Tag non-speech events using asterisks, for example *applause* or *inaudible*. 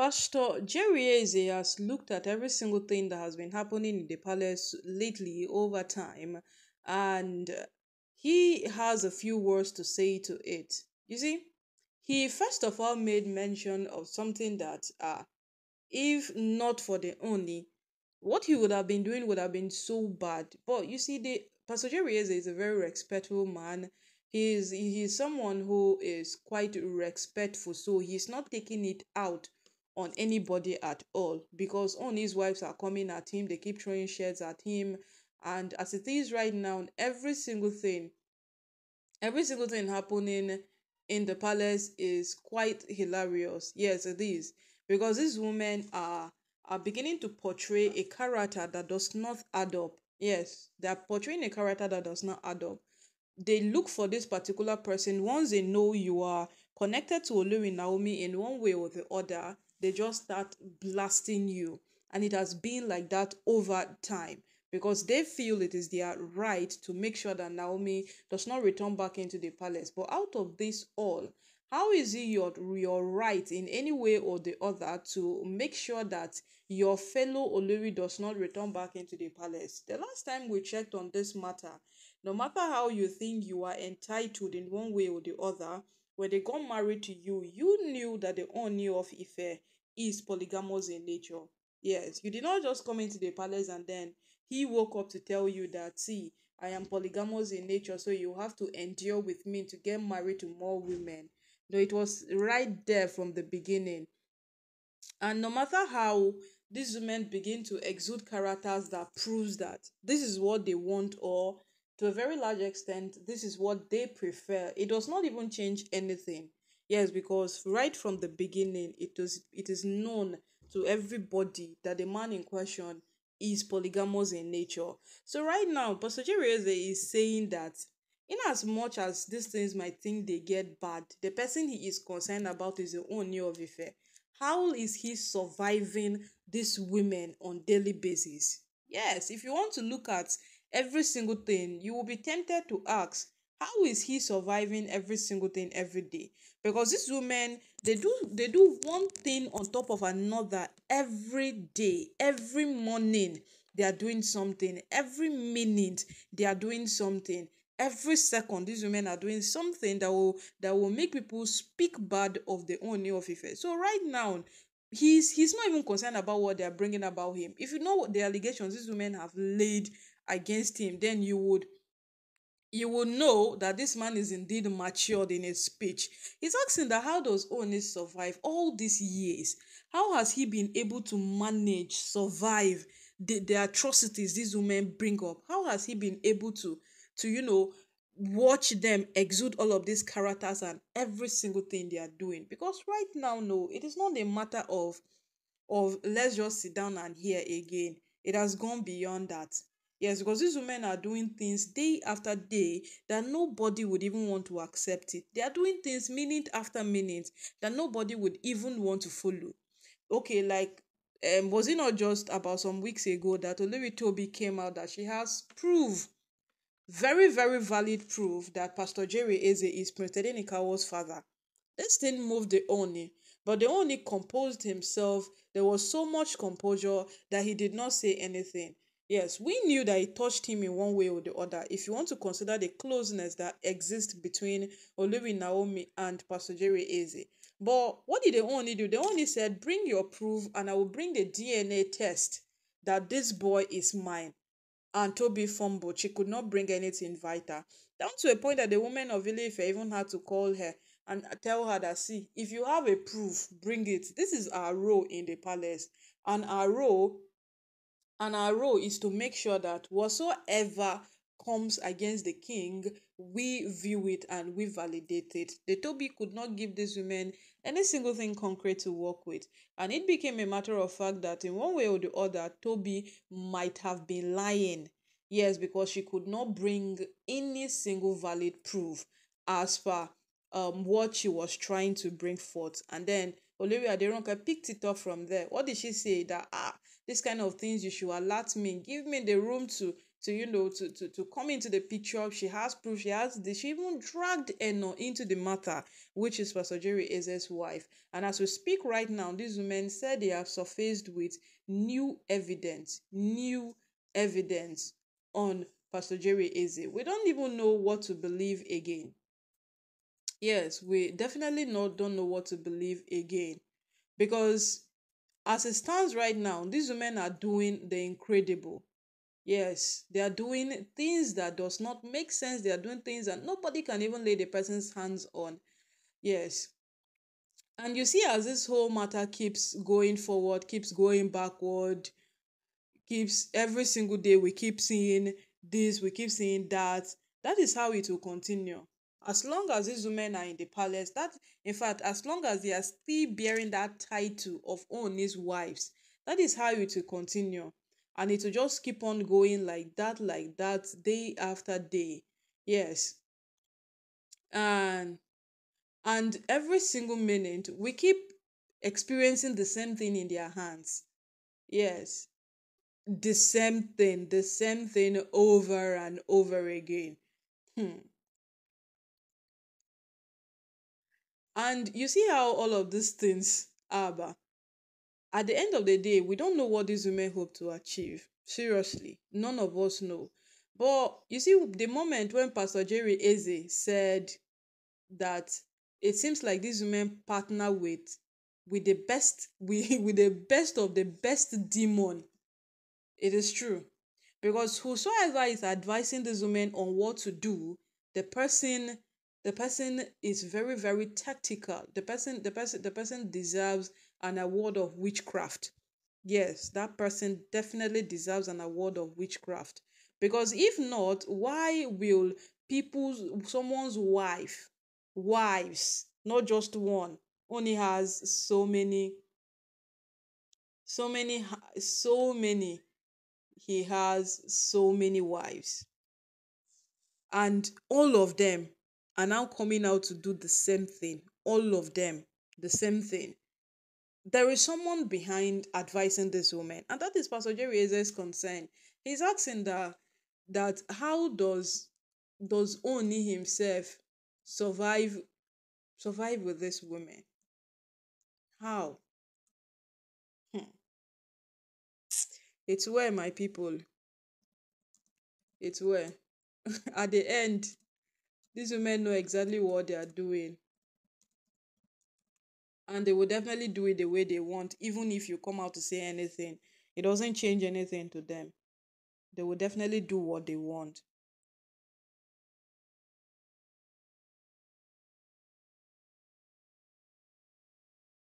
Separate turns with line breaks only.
Pastor Jerry Eze has looked at every single thing that has been happening in the palace lately over time, and he has a few words to say to it. You see, he first of all made mention of something that, uh, if not for the Ooni, what he would have been doing would have been so bad. But you see, the Pastor Jerry Eze is a very respectful man. He is he is someone who is quite respectful, so he's not taking it out on anybody at all because all his wives are coming at him, they keep throwing shades at him, and as it is right now, every single thing, every single thing happening in the palace is quite hilarious. Yes, it is because these women are are beginning to portray a character that does not add up. Yes, they are portraying a character that does not add up. They look for this particular person once they know you are connected to Olori Naomi in one way or the other. They just start blasting you, and it has been like that over time because they feel it is their right to make sure that Naomi does not return back into the palace. But out of this all, how is it your your right in any way or the other to make sure that your fellow Olori does not return back into the palace? The last time we checked on this matter, no matter how you think you are entitled in one way or the other, when they got married to you, you knew that the Ooni of Ife is polygamous in nature. Yes, you did not just come into the palace and then he woke up to tell you that, see, I am polygamous in nature, so you have to endure with me to get married to more women. No, it was right there from the beginning. And no matter how these women begin to exude characters that proves that this is what they want or to a very large extent this is what they prefer. It does not even change anything. Yes because right from the beginning it was it is known to everybody that the man in question is polygamous in nature. So right now pastor jerry is saying that in as much as these things might think they get bad the person he is concerned about is the Ooni of Ife how is he surviving these women on daily basis? Yes if you want to look at every single thing you will be tempted to ask how is he surviving every single thing every day because these women they do they do one thing on top of another every day every morning they are doing something every minute they are doing something every second these women are doing something that will that will make people speak bad of the Ooni of Ife. So right now, he's he's not even concerned about what they are bringing about him. If you know what the allegations these women have laid against him, then you would you will know that this man is indeed matured in his speech. He's asking that how does Ooni survive all these years? How has he been able to manage, survive the, the atrocities these women bring up? How has he been able to to you know watch them exude all of these characters and every single thing they are doing because right now no it is not a matter of of let's just sit down and hear again it has gone beyond that yes because these women are doing things day after day that nobody would even want to accept it they are doing things minute after minute that nobody would even want to follow okay like um was it not just about some weeks ago that Olori Tobi came out that she has proof very, very valid proof that Pastor Jerry Eze is Prince Nikawo's father. This thing moved the Ooni, but the Ooni composed himself. There was so much composure that he did not say anything. Yes, we knew that he touched him in one way or the other. If you want to consider the closeness that exists between Olori Naomi and Pastor Jerry Eze. But what did they only do? They only said, Bring your proof, and I will bring the DNA test that this boy is mine and Tobi fumbled. She could not bring anything vital. Down to a point that the woman of Ileife even had to call her and tell her that, see, if you have a proof, bring it. This is our role in the palace. And our role, and our role is to make sure that whatsoever comes against the king, we view it and we validate it. The Tobi could not give these women any single thing concrete to work with. And it became a matter of fact that in one way or the other, Tobi might have been lying. Yes, because she could not bring any single valid proof as per um what she was trying to bring forth. And then Olivia Aderonka picked it up from there. What did she say? That ah, this kind of things you should alert me, give me the room to to you know to, to to come into the picture. She has proof. She has this. She even dragged eno into the matter which is pastor jerry eze's wife. And as we speak right now these women said they have surfaced with new evidence new evidence on pastor jerry eze. We don't even know what to believe again. Yes we definitely not don't know what to believe again. Because as it stands right now these women are doing the incredible. Yes they are doing things that does not make sense. They are doing things that nobody can even lay the person's hands on. Yes. And you see as this whole matter keeps going forward keeps going backward keeps every single day we keep seeing this we keep seeing that that is how it will continue as long as these women are in the palace that in fact as long as they are still bearing that title of Ooni's wives that is how it will continue. And it will just keep on going like that like that day after day. Yes. And and every single minute we keep experiencing the same thing in their hands. Yes. The same thing the same thing over and over again. Hmm. And you see how all of these things are. But at the end of the day, we don't know what these women hope to achieve. Seriously, none of us know. But you see, the moment when Pastor Jerry Eze said that it seems like these women partner with with the best *laughs* with, with the best of the best demon. It is true. Because whosoever is advising these women on what to do, the person the person is very very tactical. The person the person the person deserves an award of witchcraft. Yes that person definitely deserves an award of witchcraft. Because if not why will people's someone's wife wives not just one only has so many so many so many he has so many wives. And all of them are now coming out to do the same thing. All of them, the same thing. There is someone behind advising this woman, and that is Pastor Jerry Eze's concern. He's asking that that how does does Ooni himself survive survive with this woman? How? Hmm. It's where my people. It's where. *laughs* At the end, these women know exactly what they are doing. And they will definitely do it the way they want, even if you come out to say anything. It doesn't change anything to them. They will definitely do what they want.